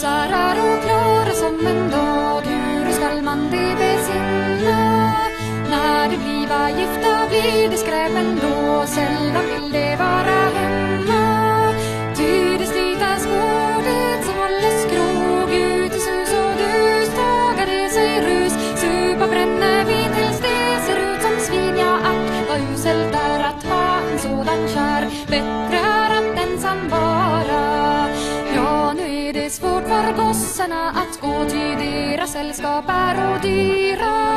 Rosa är och klar som en dag. Hur skall man det besinna? När de bliva gifta blir det skräp ändå. Sällan vill det vara hemma. Ty det slita skådet som håller skrog. Ut i sus och dus tågar det sig rus. Supa bränner vi tills det ser ut som svin. Ja, ack vad uselt är att ha en sådan kär. Bättre Är det svårt för gossarna att gå till deras sällskap är och dyra.